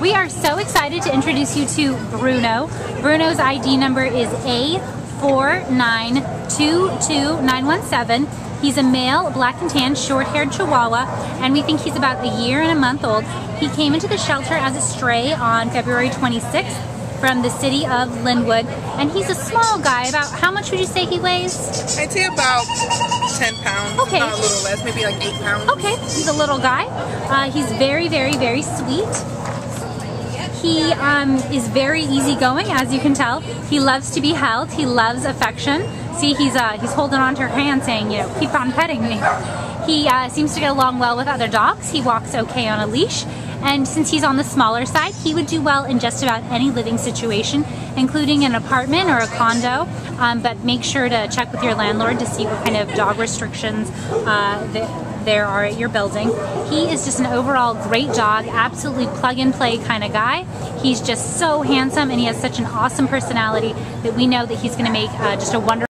We are so excited to introduce you to Bruno. Bruno's ID number is A4922917. He's a male, black and tan, short-haired Chihuahua, and we think he's about a year and a month old. He came into the shelter as a stray on February 26th from the city of Lynwood, and he's a small guy. About how much would you say he weighs? I'd say about 10 pounds. Okay. Not a little less, maybe like 8 pounds. Okay, he's a little guy. Uh, he's very, very, very sweet. He um, is very easygoing, as you can tell. He loves to be held. He loves affection. See, he's uh, he's holding on to her hand, saying, you know, keep on petting me. He uh, seems to get along well with other dogs. He walks okay on a leash. And since he's on the smaller side, he would do well in just about any living situation, including an apartment or a condo. Um, but make sure to check with your landlord to see what kind of dog restrictions uh, there are at your building. He is just an overall great dog, absolutely plug and play kind of guy. He's just so handsome and he has such an awesome personality that we know that he's going to make uh, just a wonderful